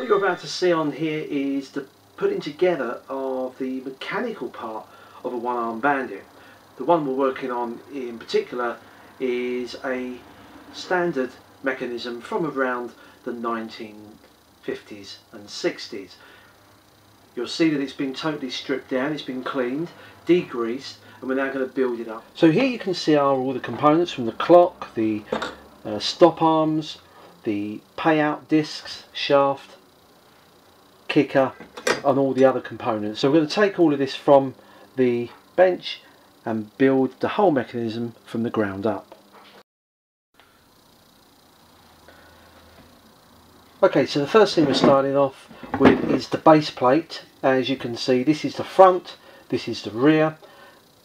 What you're about to see on here is the putting together of the mechanical part of a one-arm bandit. The one we're working on in particular is a standard mechanism from around the 1950s and 60s. You'll see that it's been totally stripped down, it's been cleaned, degreased, and we're now going to build it up. So here you can see are all the components from the clock, the uh, stop arms, the payout discs, shaft, kicker and all the other components. So we're going to take all of this from the bench and build the whole mechanism from the ground up. Okay, so the first thing we're starting off with is the base plate. As you can see, this is the front, this is the rear,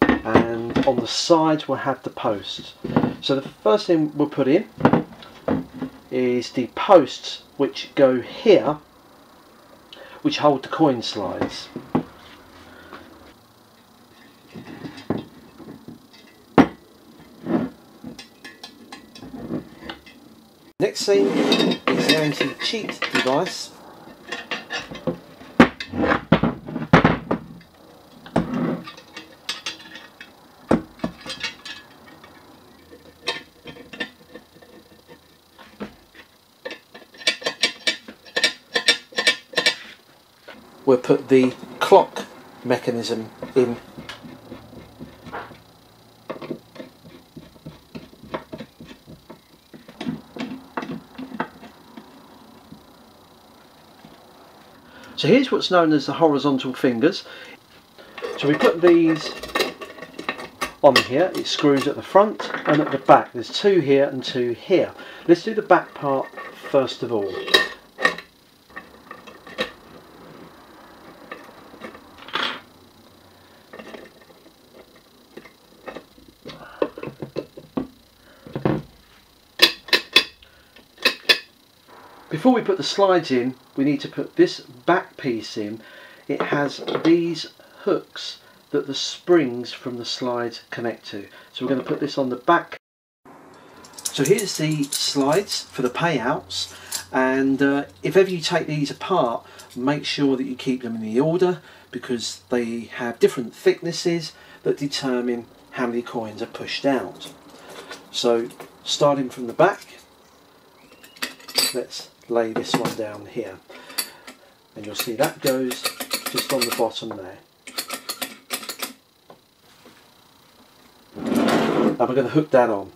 and on the sides we'll have the posts. So the first thing we'll put in is the posts which go here which hold the coin slides. Next thing is the anti-cheat device. We'll put the clock mechanism in So here's what's known as the horizontal fingers. So we put these on here, it screws at the front and at the back. There's two here and two here. Let's do the back part first of all. Before we put the slides in, we need to put this back piece in. It has these hooks that the springs from the slides connect to. So we're going to put this on the back. So here's the slides for the payouts and uh, if ever you take these apart make sure that you keep them in the order because they have different thicknesses that determine how many coins are pushed out. So starting from the back let's lay this one down here. And you'll see that goes just on the bottom there. And we're going to hook that on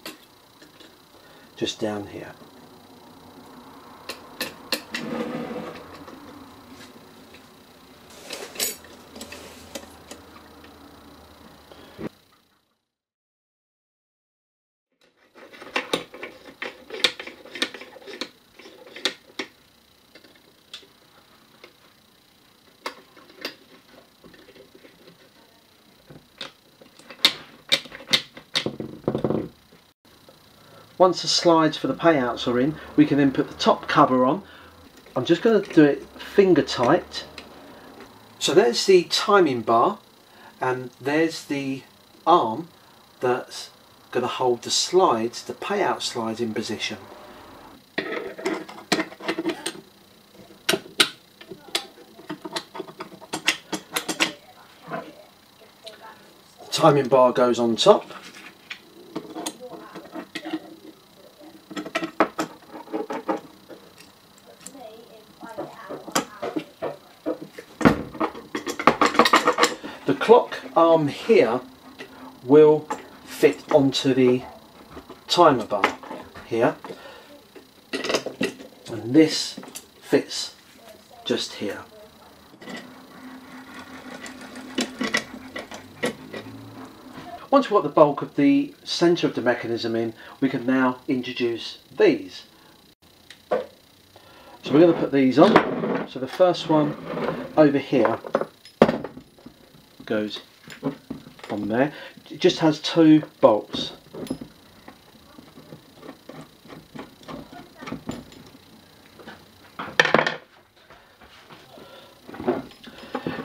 just down here Once the slides for the payouts are in, we can then put the top cover on. I'm just going to do it finger tight. So there's the timing bar and there's the arm that's going to hold the slides, the payout slides in position. The timing bar goes on top The clock arm here will fit onto the timer bar here and this fits just here. Once we've got the bulk of the centre of the mechanism in, we can now introduce these. So we're going to put these on. So the first one over here goes on there. It just has two bolts.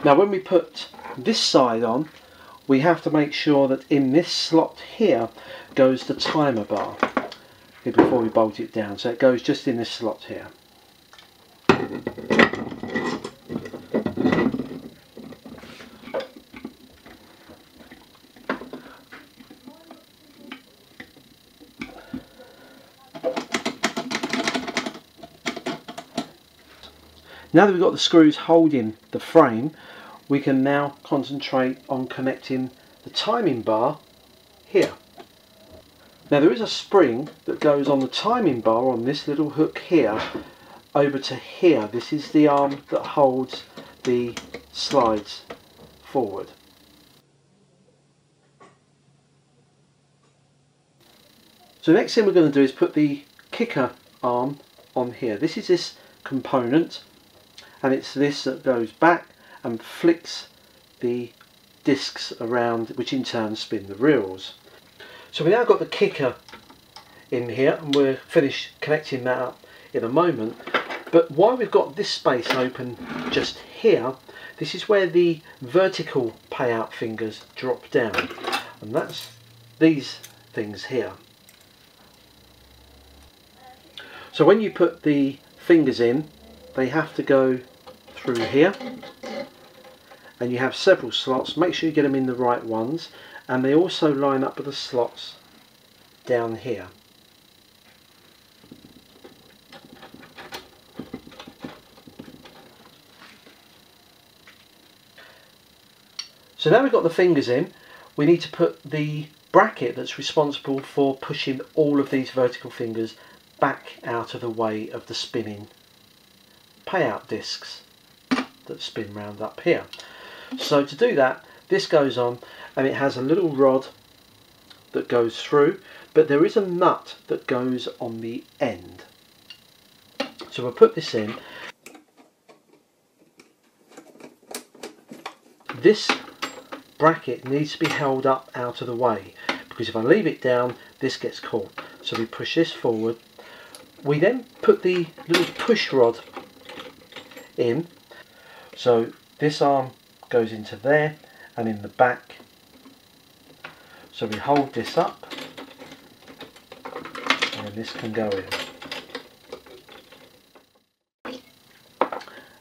Now when we put this side on we have to make sure that in this slot here goes the timer bar before we bolt it down so it goes just in this slot here Now that we've got the screws holding the frame, we can now concentrate on connecting the timing bar here. Now there is a spring that goes on the timing bar on this little hook here over to here. This is the arm that holds the slides forward. So the next thing we're going to do is put the kicker arm on here. This is this component and it's this that goes back and flicks the discs around which in turn spin the reels. So we now got the kicker in here and we're finished connecting that up in a moment but while we've got this space open just here this is where the vertical payout fingers drop down and that's these things here. So when you put the fingers in they have to go through here. And you have several slots. Make sure you get them in the right ones. And they also line up with the slots down here. So now we've got the fingers in we need to put the bracket that's responsible for pushing all of these vertical fingers back out of the way of the spinning payout discs that spin round up here. So to do that, this goes on and it has a little rod that goes through, but there is a nut that goes on the end. So we'll put this in. This bracket needs to be held up out of the way because if I leave it down, this gets caught. So we push this forward. We then put the little push rod in so this arm goes into there and in the back. So we hold this up and this can go in.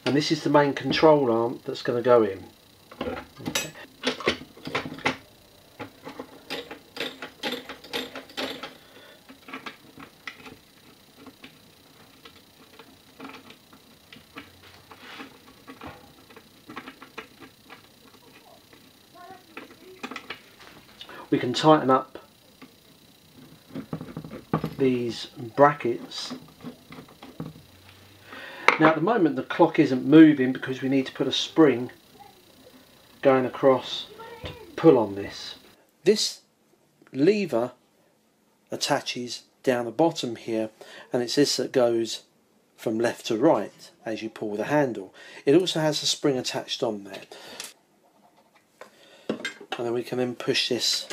And this is the main control arm that's going to go in. We can tighten up these brackets. Now at the moment the clock isn't moving because we need to put a spring going across to pull on this. This lever attaches down the bottom here and it's this that goes from left to right as you pull the handle. It also has a spring attached on there. And then we can then push this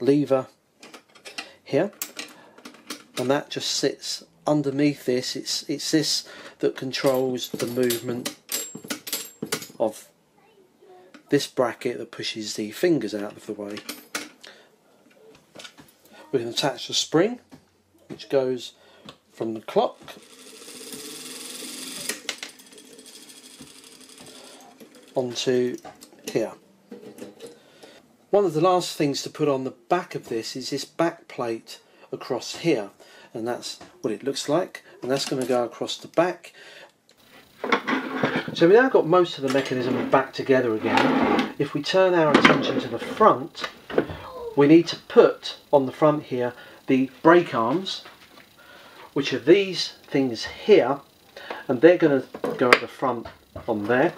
lever here. And that just sits underneath this. It's it's this that controls the movement of this bracket that pushes the fingers out of the way. We can attach the spring which goes from the clock onto here one of the last things to put on the back of this is this back plate across here and that's what it looks like and that's going to go across the back. So we've now got most of the mechanism back together again. If we turn our attention to the front we need to put on the front here the brake arms which are these things here and they're going to go at the front on there